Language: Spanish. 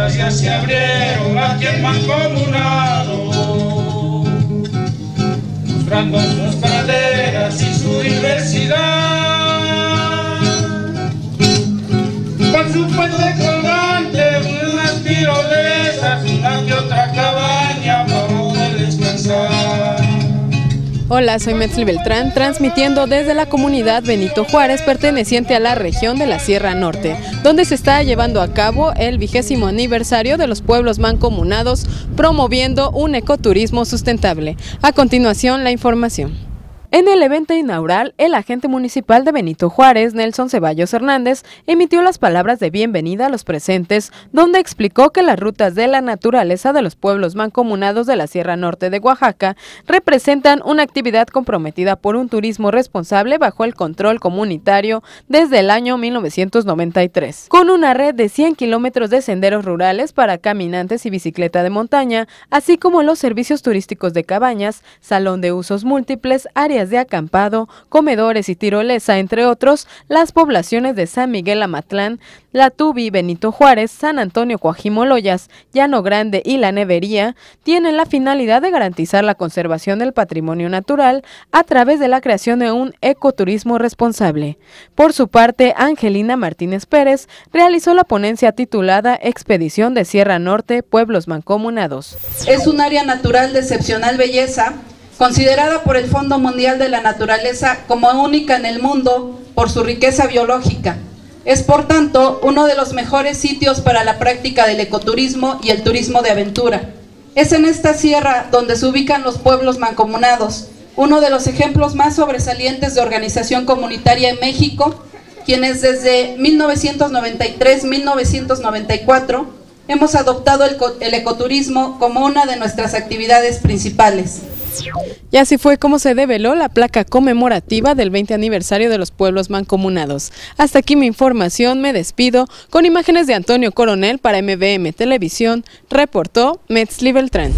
rutas ya se abrieron aquí en Mancomunado, mostrando sus praderas y su diversidad. Con su puente colgante, unas tirolesas, una que otra Hola, soy Metzli Beltrán, transmitiendo desde la comunidad Benito Juárez, perteneciente a la región de la Sierra Norte, donde se está llevando a cabo el vigésimo aniversario de los pueblos mancomunados, promoviendo un ecoturismo sustentable. A continuación, la información. En el evento inaugural, el agente municipal de Benito Juárez, Nelson Ceballos Hernández, emitió las palabras de bienvenida a los presentes, donde explicó que las rutas de la naturaleza de los pueblos mancomunados de la Sierra Norte de Oaxaca representan una actividad comprometida por un turismo responsable bajo el control comunitario desde el año 1993. Con una red de 100 kilómetros de senderos rurales para caminantes y bicicleta de montaña, así como los servicios turísticos de cabañas, salón de usos múltiples, áreas de acampado, comedores y tirolesa, entre otros, las poblaciones de San Miguel Amatlán, La Tubi, Benito Juárez, San Antonio Coajimoloyas, Llano Grande y La Nevería tienen la finalidad de garantizar la conservación del patrimonio natural a través de la creación de un ecoturismo responsable. Por su parte, Angelina Martínez Pérez realizó la ponencia titulada Expedición de Sierra Norte, Pueblos Mancomunados. Es un área natural de excepcional belleza considerada por el Fondo Mundial de la Naturaleza como única en el mundo por su riqueza biológica. Es por tanto uno de los mejores sitios para la práctica del ecoturismo y el turismo de aventura. Es en esta sierra donde se ubican los pueblos mancomunados, uno de los ejemplos más sobresalientes de organización comunitaria en México, quienes desde 1993-1994 hemos adoptado el, ecoturismo como una de nuestras actividades principales. Y así fue como se develó la placa conmemorativa del 20 aniversario de los pueblos mancomunados. Hasta aquí mi información, me despido con imágenes de Antonio Coronel para MBM Televisión, reportó Metzli Beltrán.